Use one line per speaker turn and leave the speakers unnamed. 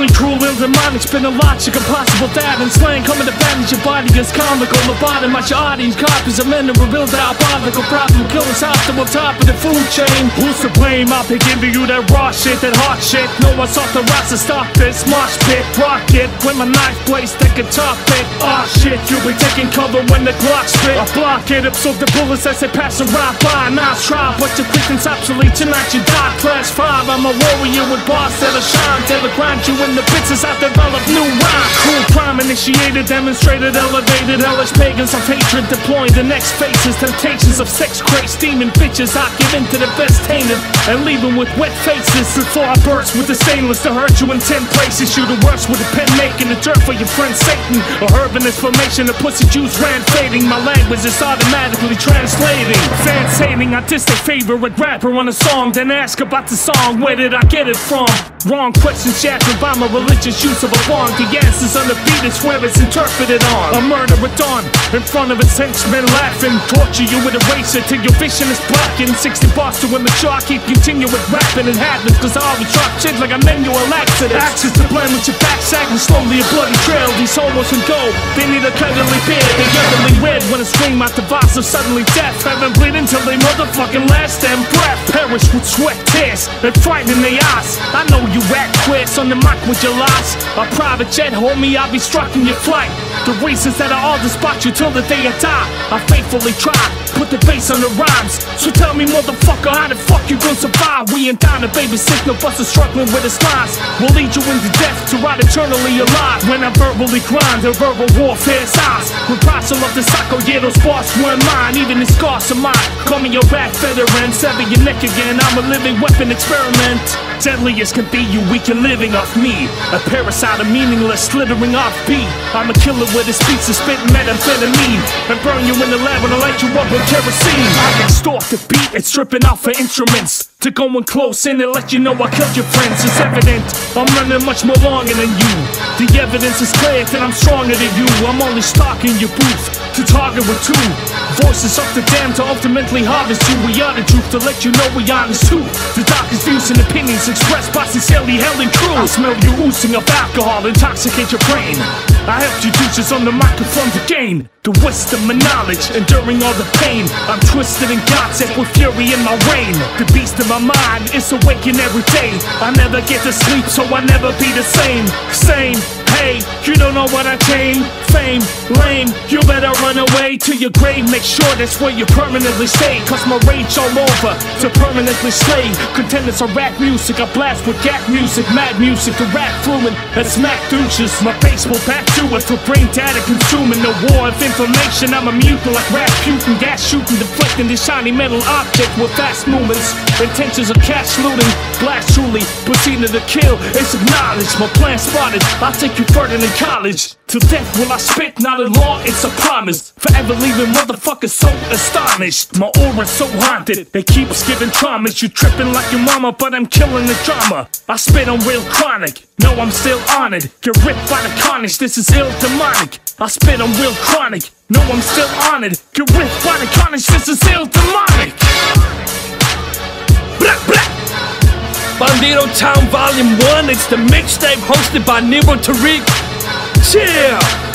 Violent, cruel, ill, demonic, spin a logic, impossible that and slang coming to banish your body is comical. Bottom your audience copies of men who reveal diabolical problem killers optimal top of the food chain. Who's to blame? I'll be giving you that raw shit, that hot shit. No one's off the rocks to stop this. Mosh pit, rocket, when my knife blades, they can top it. Ah shit, you'll be taking cover when the Glock spit. I block it, absorb the bullets as they pass right by. Nice try, but your thinking's obsolete. Tonight you die. Class 5, I'm a warrior with bars that'll shine. Till the grind you in the bits as I develop new rhyme. Cool crime initiated, demonstrated, elevated. Hellish pagans of hatred deploying the next faces. Temptations of sex crazed demon bitches. I give in to the best tainted and leave 'em with wet faces. Before I burst with the stainless to hurt you in 10 places. You the worst with a pen making the dirt for your friend Satan. A herb in formation, the pussy juice ran fading. My language is automatically translating. Fans hating, I diss their favorite rapper on a song. Then ask about the song, where did I get it from? Wrong question shafted by my religious use of a bond. The answer's the it's where it's interpreted on. A murder at dawn, in front of its henchmen laughing. Torture you with a razor till your vision is blackened. 60 bars to immature, I keep continuing with rapping and happens. Cause I always drop shit like a manual accident. Actions to blame with your back sagging slowly a bloody trail. These homos can go, they need a cuddly beard. They yellowly red when I scream out the boss of suddenly death. Heaven bleed until they motherfucking last damn breath. Perish with sweat, tears, and fright in their eyes. I know you act quits on the mic with your lies. A private jet, homie, I'll be striking your flight. The reasons that I all despise you till the day I die. I faithfully try, put the bass on the rhymes. So tell me, motherfucker, how the fuck you gonna survive? We ain't down to babysit, no buster struggling with his lines. We'll lead you into death to ride eternally alive. When I verbally grind, the verbal warfare size. Reprisal of the psycho, yeah, those bars weren't mine. Even the scars are mine. Call me your rap veteran, sever your neck again. I'm a living weapon experiment. Deadly as can be, you weak and living off me. A parasite, a meaningless, slithering off beat. I'm a killer with a speech and spit methamphetamine. And burn you in the lab when I light you up with kerosene. I extort the beat and stripping off for instruments. To going close in and let you know I killed your friends. It's evident I'm running much more longer than you. The evidence is clear that I'm stronger than you. I'm only stalking your booth to target with two voices of the damned to ultimately harvest you. We are the truth to let you know we honest too. The darkest views and opinions expressed by sincerely held and true. I smell you oozing of alcohol, intoxicate your brain. I helped you deuces on the microphone to gain the wisdom and knowledge, enduring all the pain. I'm twisted and godsent with fury in my reign. The beast in my mind is awakened every day. I never get to sleep, so I never be the same. Same. You don't know what I came. Fame, lame. You better run away to your grave. Make sure that's where you permanently stay. Cause my rage all over to permanently slay. Contenders of rap music. I blast with gap music, mad music, the rap fluent and smack douches. My face will back to it for brain data consuming the war of information. I'm a mutant like rap putin, gas shooting, deflecting this shiny metal object with fast movements. Intentions of cash looting, blast truly, proceeding to kill. It's acknowledged, my plan spotted. I'll take you than college. To death will I spit, not a law, it's a promise. Forever leaving motherfuckers so astonished. My aura's so haunted, they keep giving traumas. You tripping like your mama, but I'm killing the drama. I spit on real chronic, no, I'm still honored. Get ripped by the carnage, this is ill demonic. I spit on real chronic, no, I'm still honored. Get ripped by the carnage, this is ill demonic.
Bandito Town Volume 1, it's the mixtape hosted by Nehro Tariq. Chill!